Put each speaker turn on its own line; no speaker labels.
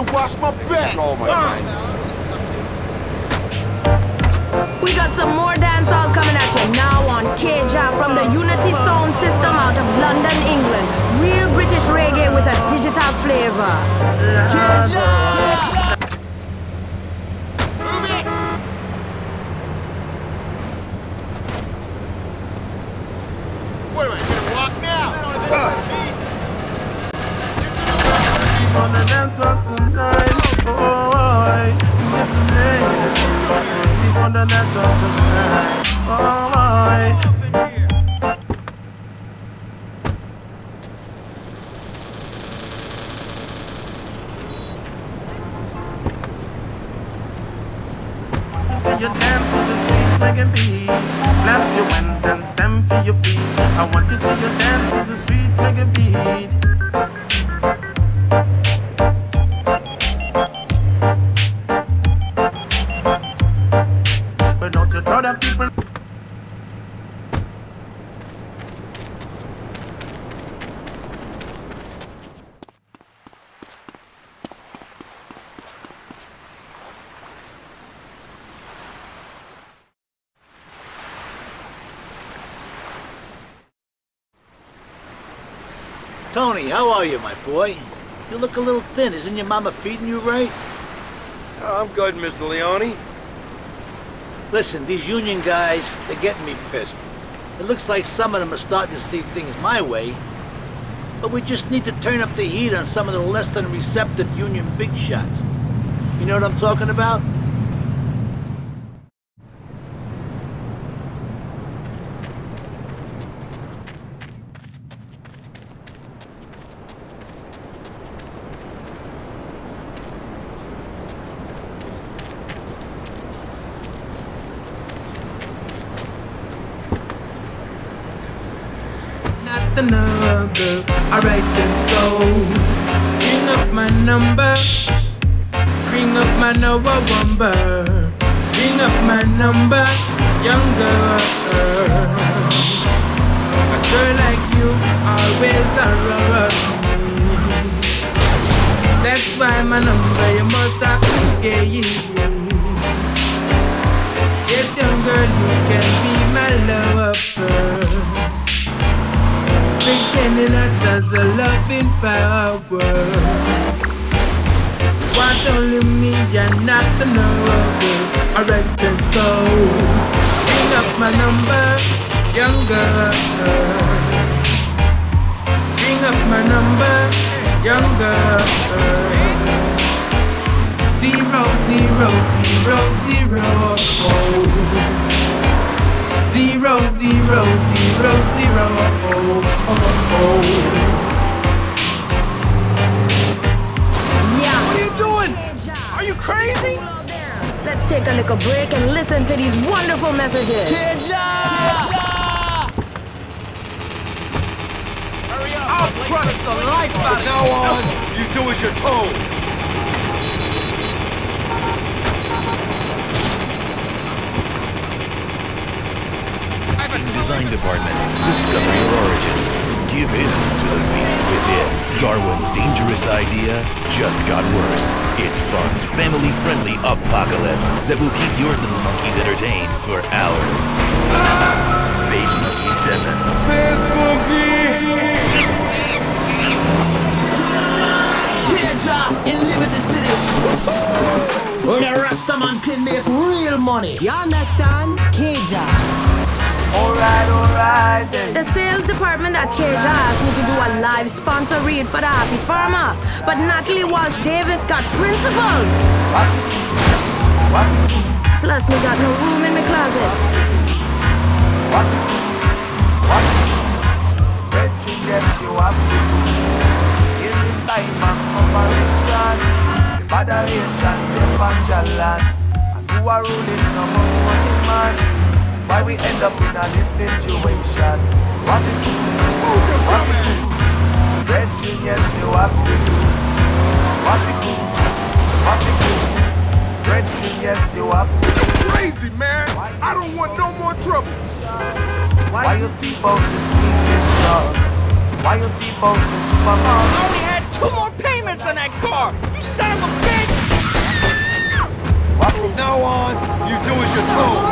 you to watch my back.
Control my
Ah.
mind.
We got some more dancehall coming at you now on K-Jah from the Unity Sound System out of London, England. Real British reggae with a digital flavor. K-Jah!
Wait a minute, gonna walk now.
On the dance floor tonight. Oh, I get to play. We on the dance floor tonight. Oh, I. You dance to the sweet reggae beat. Clap your hands and stamp for your feet. I want to see you dance to the sweet reggae beat. But don't you know that people
Tony, how are you, my boy? You look a little thin. Isn't your mama feeding you right?
I'm good, Mr. Leone.
Listen, these union guys, they're getting me pissed. It looks like some of them are starting to see things my way. But we just need to turn up the heat on some of the less than receptive union big shots. You know what I'm talking about?
not another. Alright then, so bring up my number, bring up my number, bring up my number, younger. A girl like you always around me. That's why my number you must have yeah. Yes, young girl, you can Straight nuts as a loving power. Want only me and not another. Alright then, so bring up my number, young girl. Bring up my number, young girl. Zero, zero, zero, zero. Oh. Zero, zero, zero, zero. Oh, oh, oh.
Yeah.
What are you doing? Are you crazy?
Let's take a little break and listen to these wonderful messages. Hurry up!
I'll crush the life out of now on. You do as you're told.
Design Department. Discover your origins. Give in to the beast within. Darwin's dangerous idea just got worse. It's fun, family-friendly apocalypse that will keep your little monkeys entertained for hours. Space Monkey 7.
in Liberty City. Where the Rastaman can make real money.
You understand? K-Jah.
Alright, alright then.
The sales department at K-Jah asked me to do a live sponsor read for the Happy Farmer. But Natalie Walsh Davis got principles. Plus, me got no room in my closet.
What? What? String, yes, you it. In this time of separation, the moderation, the evangeline, and who are ruling no most money man. Why we end up in a this situation. What it do? What it do? Red yes, you have it. What it do? What it do? Red yes, you have it.
You're crazy, man. I don't want no more trouble.
Why you keep out the sweetest shot? Why you keep out the superman?
only had two more payments on that car.
You Son of a bitch! From now on, you do as you're told.